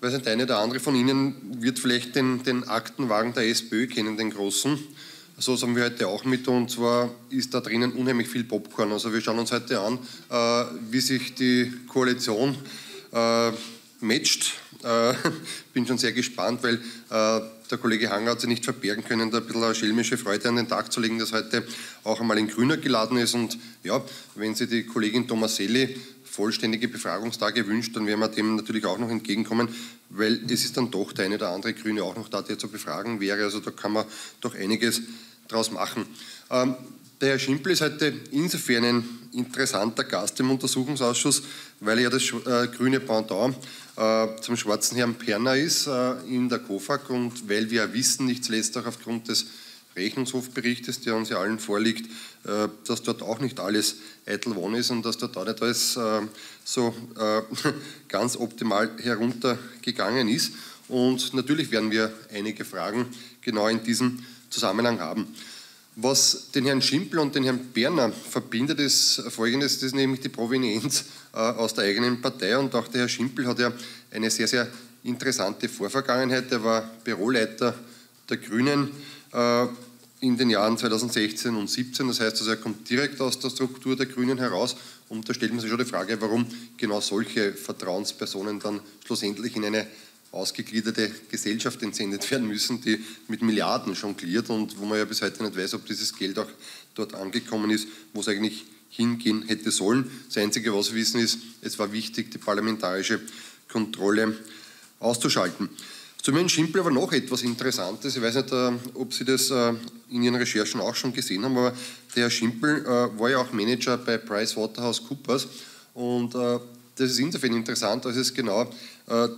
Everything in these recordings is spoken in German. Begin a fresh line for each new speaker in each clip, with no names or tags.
weiß nicht, eine oder andere von Ihnen wird vielleicht den, den Aktenwagen der SPÖ kennen, den großen. So sagen wir heute auch mit und zwar ist da drinnen unheimlich viel Popcorn. Also wir schauen uns heute an, äh, wie sich die Koalition äh, matcht. Äh, bin schon sehr gespannt, weil äh, der Kollege Hanger hat sich nicht verbergen können, da ein bisschen eine schelmische Freude an den Tag zu legen, dass heute auch einmal in Grüner geladen ist. Und ja, wenn Sie die Kollegin Tomaselli vollständige Befragungstage wünscht, dann werden wir dem natürlich auch noch entgegenkommen, weil es ist dann doch der eine oder andere Grüne auch noch da, der zu befragen wäre. Also da kann man doch einiges draus machen. Ähm, der Herr Schimpel ist heute insofern ein interessanter Gast im Untersuchungsausschuss, weil er ja das äh, grüne Pendant äh, zum schwarzen Herrn Perner ist äh, in der KOFAG und weil wir wissen, nicht zuletzt auch aufgrund des Rechnungshofberichtes, der uns ja allen vorliegt, äh, dass dort auch nicht alles eitel Wohn ist und dass dort auch nicht alles äh, so äh, ganz optimal heruntergegangen ist. Und natürlich werden wir einige Fragen genau in diesem Zusammenhang haben. Was den Herrn Schimpel und den Herrn Berner verbindet, ist folgendes, das ist nämlich die Provenienz aus der eigenen Partei und auch der Herr Schimpel hat ja eine sehr, sehr interessante Vorvergangenheit. Er war Büroleiter der Grünen in den Jahren 2016 und 2017. Das heißt, also er kommt direkt aus der Struktur der Grünen heraus. Und da stellt man sich schon die Frage, warum genau solche Vertrauenspersonen dann schlussendlich in eine ausgegliederte Gesellschaft entsendet werden müssen, die mit Milliarden jongliert und wo man ja bis heute nicht weiß, ob dieses Geld auch dort angekommen ist, wo es eigentlich hingehen hätte sollen. Das Einzige, was wir wissen, ist, es war wichtig, die parlamentarische Kontrolle auszuschalten. Zu Herrn Schimpel aber noch etwas Interessantes. Ich weiß nicht, äh, ob Sie das äh, in Ihren Recherchen auch schon gesehen haben, aber der Herr Schimpel äh, war ja auch Manager bei PricewaterhouseCoopers und das ist insofern interessant, als es genau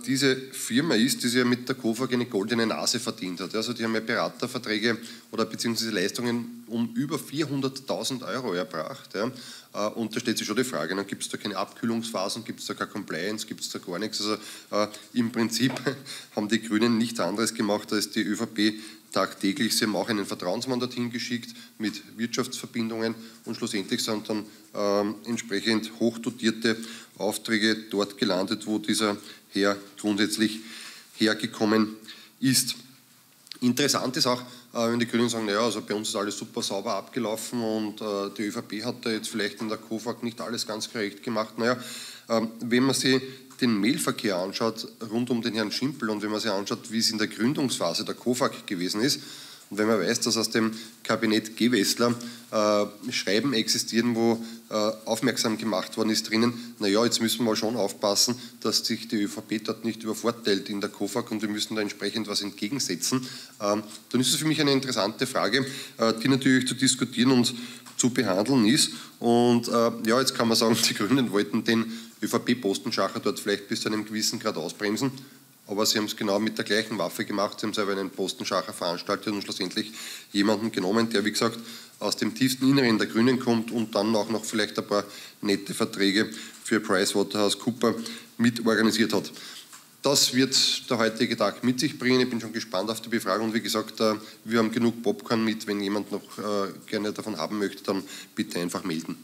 diese Firma ist, die sich ja mit der KOFAG eine goldene Nase verdient hat. Also die haben ja Beraterverträge oder beziehungsweise Leistungen um über 400.000 Euro erbracht. Ja. Äh, und da stellt sich schon die Frage, dann gibt es da keine Abkühlungsphasen, gibt es da keine Compliance, gibt es da gar nichts. Also äh, im Prinzip haben die Grünen nichts anderes gemacht als die ÖVP tagtäglich. Sie haben auch einen Vertrauensmann dorthin geschickt mit Wirtschaftsverbindungen und schlussendlich sind dann ähm, entsprechend hochdotierte Aufträge dort gelandet, wo dieser Herr grundsätzlich hergekommen ist. Interessant ist auch, äh, wenn die Grünen sagen, naja, also bei uns ist alles super sauber abgelaufen und äh, die ÖVP hat da jetzt vielleicht in der KOFAG nicht alles ganz korrekt gemacht. Naja, ähm, wenn man sich den Mailverkehr anschaut rund um den Herrn Schimpel und wenn man sich anschaut, wie es in der Gründungsphase der KOFAG gewesen ist, und wenn man weiß, dass aus dem Kabinett Gewessler äh, Schreiben existieren, wo äh, aufmerksam gemacht worden ist drinnen, naja, jetzt müssen wir schon aufpassen, dass sich die ÖVP dort nicht übervorteilt in der KOFAG und wir müssen da entsprechend was entgegensetzen, ähm, dann ist es für mich eine interessante Frage, äh, die natürlich zu diskutieren und zu behandeln ist. Und äh, ja, jetzt kann man sagen, die Grünen wollten den ÖVP-Postenschacher dort vielleicht bis zu einem gewissen Grad ausbremsen aber sie haben es genau mit der gleichen Waffe gemacht. Sie haben selber einen Postenschacher veranstaltet und schlussendlich jemanden genommen, der, wie gesagt, aus dem tiefsten Inneren der Grünen kommt und dann auch noch vielleicht ein paar nette Verträge für PricewaterhouseCooper mit organisiert hat. Das wird der heutige Tag mit sich bringen. Ich bin schon gespannt auf die Befragung. Und wie gesagt, äh, wir haben genug Popcorn mit. Wenn jemand noch äh, gerne davon haben möchte, dann bitte einfach melden.